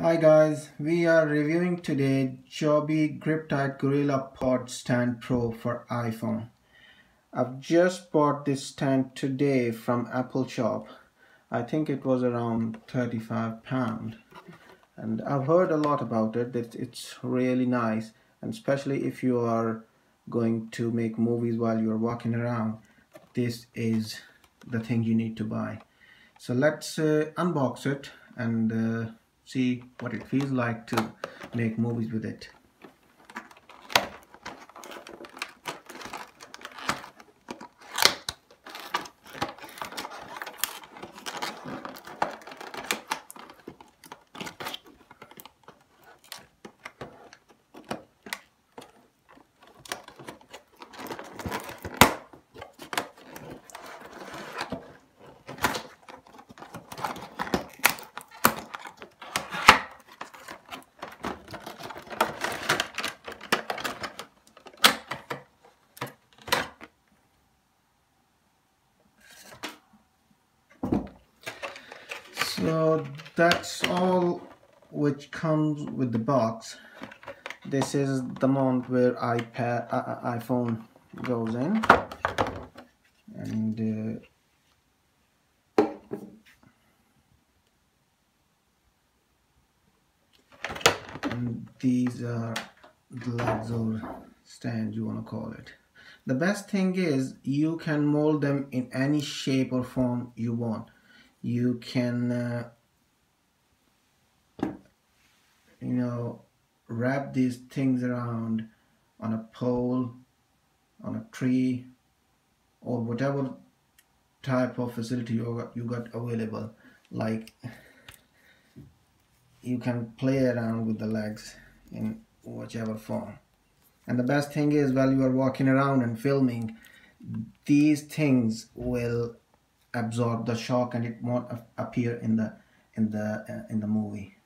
Hi guys, we are reviewing today Joby Grip-Tight GorillaPod Stand Pro for iPhone. I've just bought this stand today from Apple Shop. I think it was around 35 pound and I've heard a lot about it that it's really nice and especially if you are going to make movies while you're walking around this is the thing you need to buy so let's uh, unbox it and uh, see what it feels like to make movies with it so that's all which comes with the box. This is the mount where iPad uh, uh iPhone goes in. And uh, and these are the legs or stand you want to call it. The best thing is you can mold them in any shape or form you want you can uh, you know wrap these things around on a pole on a tree or whatever type of facility you got, you got available. Like you can play around with the legs in whichever form. And the best thing is while you are walking around and filming these things will absorb the shock and it won't appear in the in the uh, in the movie.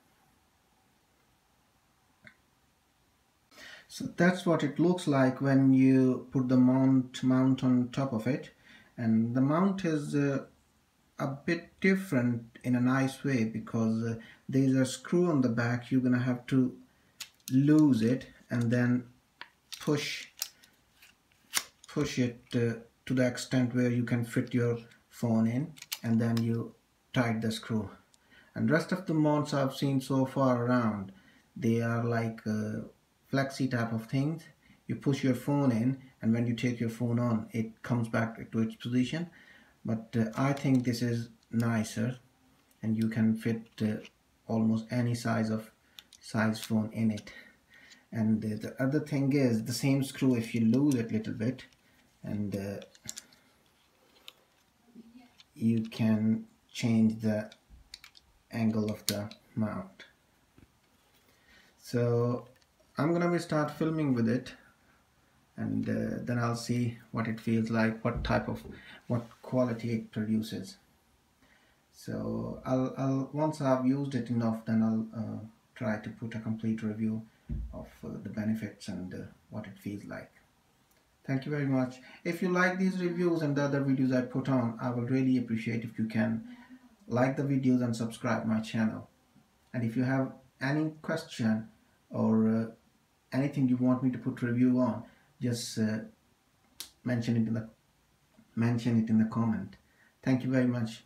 So that's what it looks like when you put the mount mount on top of it. And the mount is uh, a bit different in a nice way because uh, there's a screw on the back. You're gonna have to lose it and then push push it uh, to the extent where you can fit your phone in and then you tight the screw. And rest of the mounts I've seen so far around they are like uh, flexi type of things. You push your phone in and when you take your phone on it comes back to its position. But uh, I think this is nicer and you can fit uh, almost any size of size phone in it. And uh, the other thing is the same screw if you lose it a little bit and uh, you can change the angle of the mount. So I'm gonna start filming with it and uh, then I'll see what it feels like what type of what quality it produces. So I'll, I'll once I've used it enough then I'll uh, try to put a complete review of uh, the benefits and uh, what it feels like Thank you very much. If you like these reviews and the other videos I put on, I will really appreciate if you can like the videos and subscribe my channel. And if you have any question or uh, anything you want me to put review on, just uh, mention it in the mention it in the comment. Thank you very much.